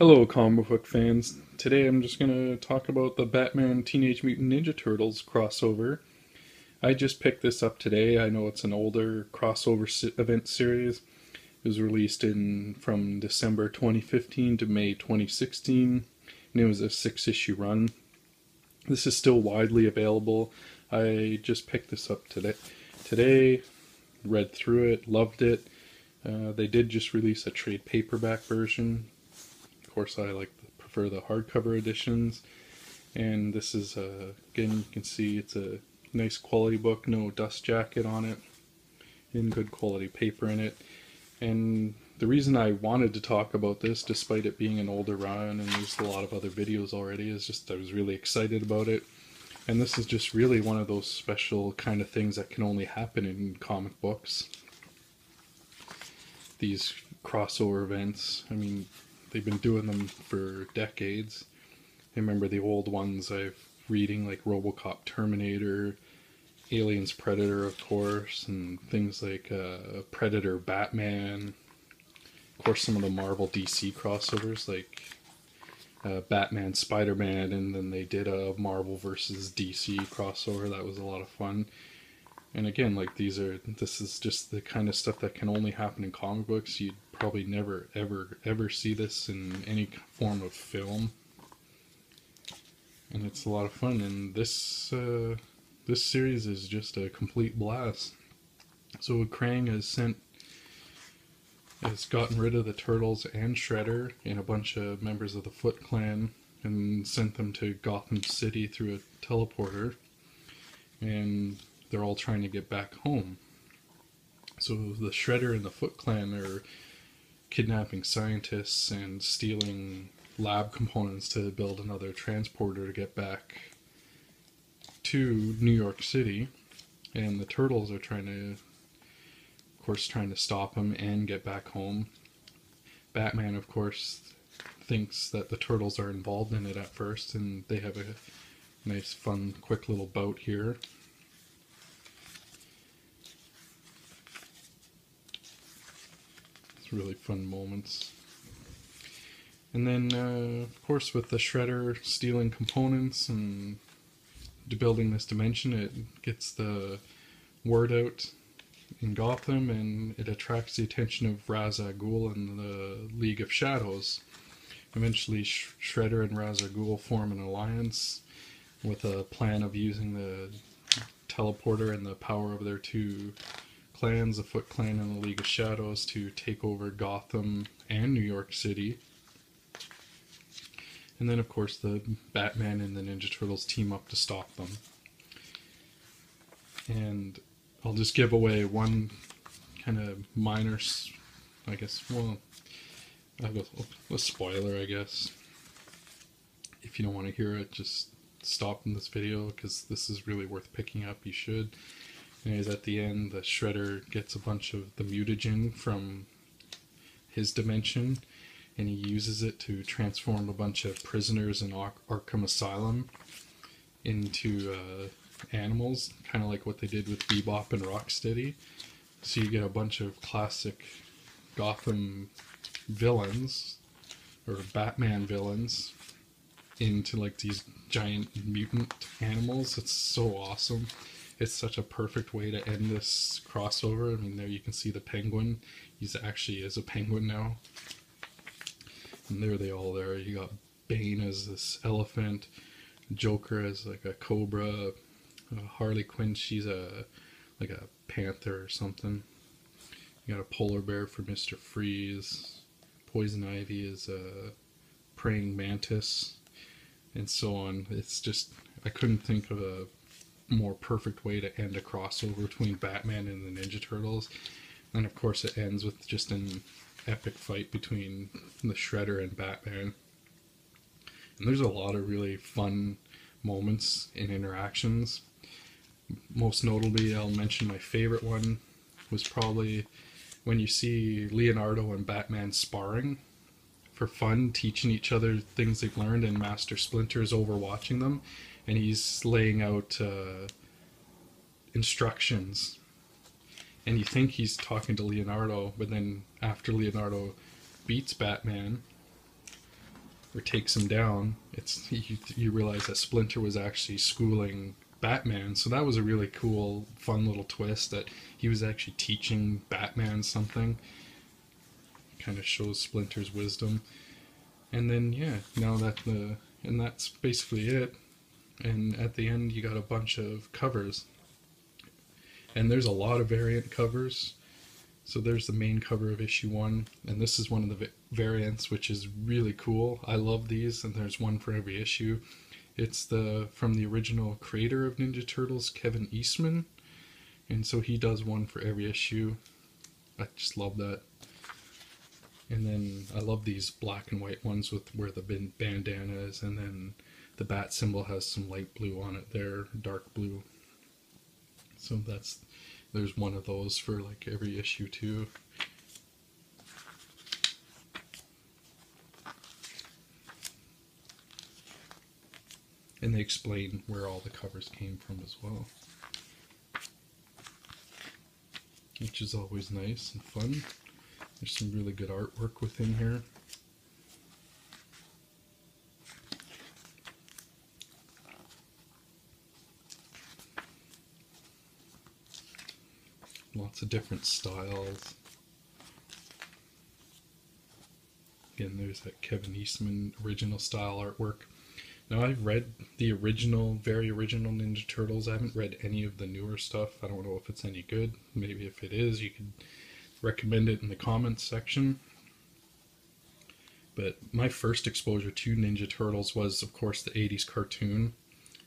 Hello, comic book fans. Today I'm just going to talk about the Batman Teenage Mutant Ninja Turtles crossover. I just picked this up today. I know it's an older crossover event series. It was released in from December 2015 to May 2016, and it was a six issue run. This is still widely available. I just picked this up today. Today, read through it, loved it. Uh, they did just release a trade paperback version course, I like prefer the hardcover editions. And this is, uh, again, you can see it's a nice quality book, no dust jacket on it, in good quality paper in it. And the reason I wanted to talk about this, despite it being an older run and there's a lot of other videos already, is just I was really excited about it. And this is just really one of those special kind of things that can only happen in comic books. These crossover events. I mean, they've been doing them for decades. I remember the old ones I've reading like RoboCop, Terminator, Aliens, Predator, of course, and things like uh, Predator, Batman. Of course, some of the Marvel DC crossovers like uh, Batman, Spider Man, and then they did a Marvel versus DC crossover. That was a lot of fun. And again, like these are this is just the kind of stuff that can only happen in comic books. You'd probably never, ever, ever see this in any form of film. And it's a lot of fun. And this uh, this series is just a complete blast. So Krang has sent has gotten rid of the turtles and Shredder and a bunch of members of the Foot Clan and sent them to Gotham City through a teleporter. And they're all trying to get back home. So the Shredder and the Foot Clan are kidnapping scientists and stealing lab components to build another transporter to get back to New York City. And the turtles are trying to, of course, trying to stop him and get back home. Batman, of course, thinks that the turtles are involved in it at first, and they have a nice, fun, quick little bout here. Really fun moments. And then, uh, of course, with the Shredder stealing components and building this dimension, it gets the word out in Gotham and it attracts the attention of Ra's al Ghul and the League of Shadows. Eventually, Sh- Shredder and Ra's al Ghul form an alliance with a plan of using the teleporter and the power of their two clans, the Foot Clan and the League of Shadows, to take over Gotham and New York City. And then, of course, the Batman and the Ninja Turtles team up to stop them. And I'll just give away one kind of minor, I guess, well, a spoiler, I guess. If you don't want to hear it, just stop in this video because this is really worth picking up. You should. Anyways, at the end, the Shredder gets a bunch of the mutagen from his dimension, and he uses it to transform a bunch of prisoners in Ar- Arkham Asylum into uh, animals, kind of like what they did with Bebop and Rocksteady. So you get a bunch of classic Gotham villains, or Batman villains, into like these giant mutant animals. It's so awesome it's such a perfect way to end this crossover. I mean, there you can see the penguin. He's actually is a penguin now. And there they all there. You got Bane as this elephant, Joker as like a cobra, uh, Harley Quinn. She's a like a panther or something. You got a polar bear for Mister Freeze. Poison Ivy is a praying mantis, and so on. It's just I couldn't think of a more perfect way to end a crossover between Batman and the Ninja Turtles. And of course, it ends with just an epic fight between the Shredder and Batman. And there's a lot of really fun moments and interactions. Most notably, I'll mention my favorite one was probably when you see Leonardo and Batman sparring for fun, teaching each other things they've learned, and Master Splinter is overwatching them and he's laying out uh, instructions. And you think he's talking to Leonardo, but then after Leonardo beats Batman, or takes him down, it's you, you realize that Splinter was actually schooling Batman. So that was a really cool, fun little twist that he was actually teaching Batman something. Kind of shows Splinter's wisdom. And then yeah, now that the and that's basically it. And at the end, you got a bunch of covers. And there's a lot of variant covers. So there's the main cover of issue one, and this is one of the variants, which is really cool. I love these, and there's one for every issue. It's the from the original creator of Ninja Turtles, Kevin Eastman, and so he does one for every issue. I just love that. And then I love these black and white ones with where the bandana is, and then the bat symbol has some light blue on it there, dark blue. So that's there's one of those for like every issue too. And they explain where all the covers came from as well. Which is always nice and fun. There's some really good artwork within here. Lots of different styles. Again, there's that Kevin Eastman original style artwork. Now I've read the original, very original Ninja Turtles. I haven't read any of the newer stuff. I don't know if it's any good. Maybe if it is, you could recommend it in the comments section. But my first exposure to Ninja Turtles was, of course, the 80s cartoon.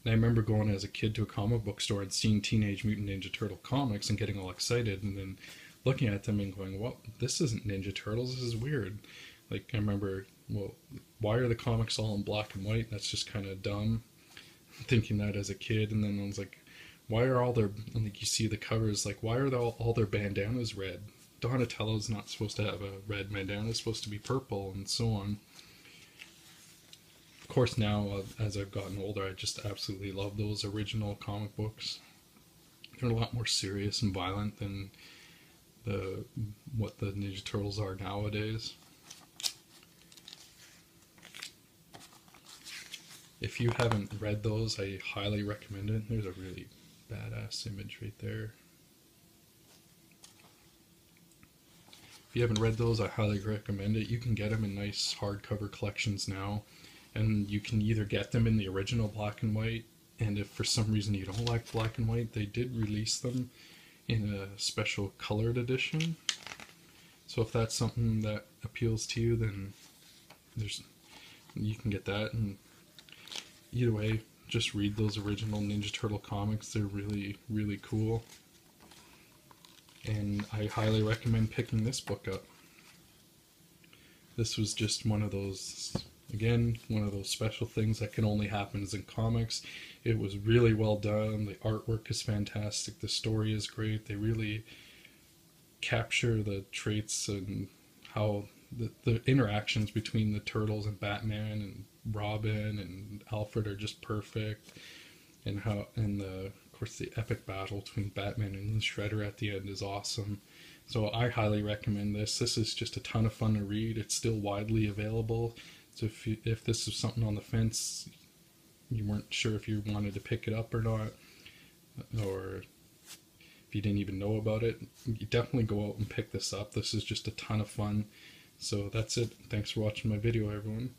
And I remember going as a kid to a comic book store and seeing Teenage Mutant Ninja Turtle comics and getting all excited and then looking at them and going, well, this isn't Ninja Turtles, this is weird. Like, I remember well, why are the comics all in black and white? That's just kind of dumb. Thinking that as a kid, and then I was like, why are all their like you see the covers like why are all, all their bandanas red? Donatello's not supposed to have a red bandana; it's supposed to be purple, and so on. Course, now uh, as I've gotten older, I just absolutely love those original comic books. They're a lot more serious and violent than the what the Ninja Turtles are nowadays. If you haven't read those, I highly recommend it. There's a really badass image right there. If you haven't read those, I highly recommend it. You can get them in nice hardcover collections now, and you can either get them in the original black and white, and if for some reason you don't like black and white, they did release them in a special colored edition. So if that's something that appeals to you, then there's you can get that and either way, just read those original Ninja Turtle comics. They're really, really cool. And I highly recommend picking this book up. This was just one of those, again, one of those special things that can only happen is in comics. It was really well done. The artwork is fantastic. The story is great. They really capture the traits and how the, the interactions between the turtles and Batman and Robin and Alfred are just perfect, and how and the of course the epic battle between Batman and the Shredder at the end is awesome. So I highly recommend this. This is just a ton of fun to read. It's still widely available. If you, if this is something on the fence, you weren't sure if you wanted to pick it up or not, or if you didn't even know about it, you definitely go out and pick this up. This is just a ton of fun. So that's it. Thanks for watching my video, everyone.